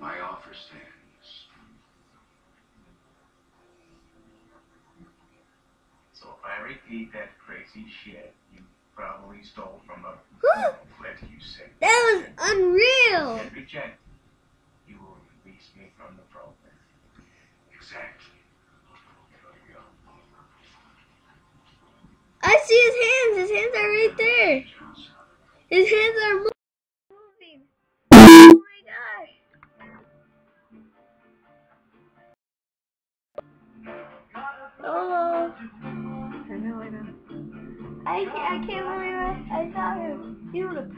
My offer stands. So if I repeat that crazy shit you probably stole from a cliff you said That was unreal. and reject, you will release me from the program. Exactly. I see his hands. His hands are right there. His hands are I can't, I can't believe it. I saw him. Beautiful.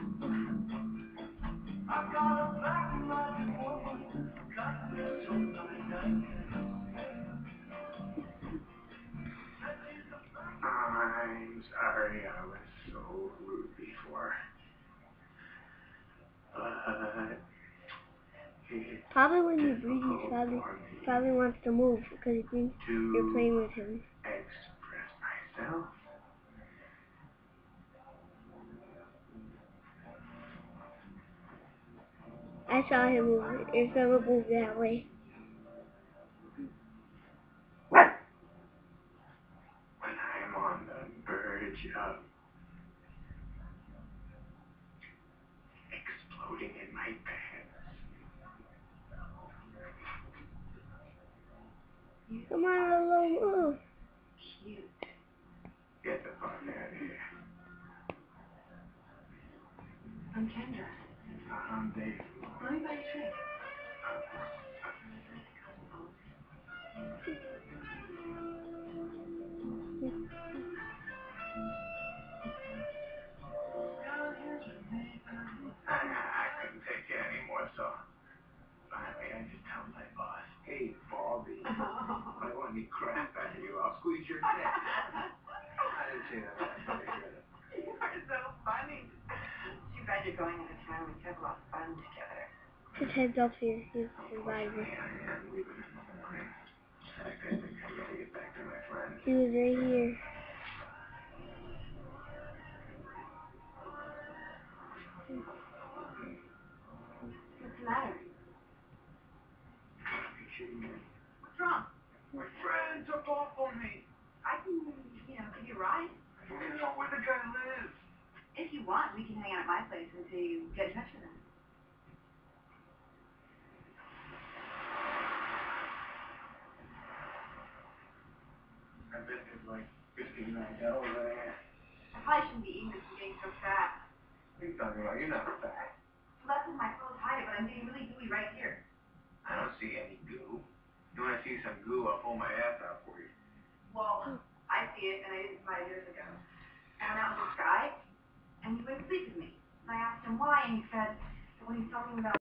I'm sorry I was so rude before. But Probably when you breathe, he probably, probably wants to move because he thinks you're playing with him. I saw him move. It's never moved that way. When I'm on the verge of exploding in my pants. Come on, little move. Cute. Get the fuck out of here. I'm Kendra. Crap out of you. I'll squeeze your neck. I didn't say that last time, did I? You are so funny. Too you're going out of town. We could have a lot of fun together. His head's up here. He's a survivor. I am leaving in the morning. I think I gotta get back to my friend. He was right here. What's the matter? You gotta be kidding me. What's wrong? My friend took off on me. I can, you know, give you a ride. I don't even know where the guy lives. If you want, we can hang out at my place until you get in touch with him. I bet there's like 59 dollars in there. I probably shouldn't be eating this and getting so fat. What are you talking about? You're not fat. So that's what my clothes hide it, but I'm getting really gooey right here. I don't see any goo. You want to see some goo? I'll pull my ass out for you. Well, I see it, and I didn't five years ago. I went out with this guy, and he wouldn't sleep with me. And I asked him why, and he said when he saw me without